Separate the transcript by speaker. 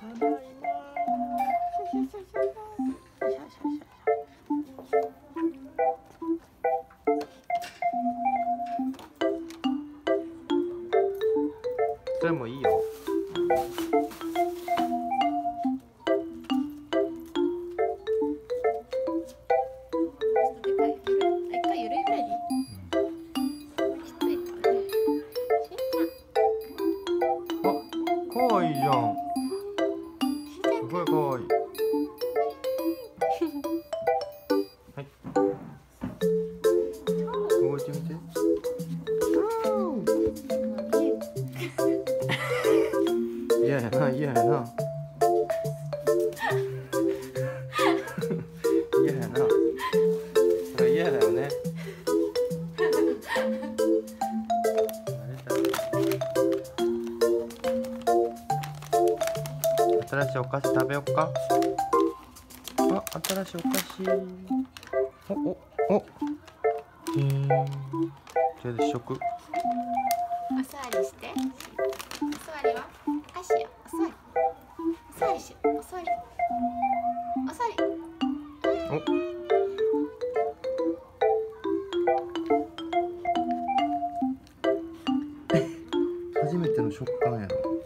Speaker 1: でもい
Speaker 2: まそれもいいよ可い
Speaker 1: じゃん。すごいかわいいはい動いてみて嫌やな嫌やな新しいお菓子食べよっか。あ新しいお菓子。おおお。へえじゃあ試食。
Speaker 2: お座りして。お座りは？足よお座り。お座りしよう。お座り。お座り。
Speaker 1: お。初めての食感やろ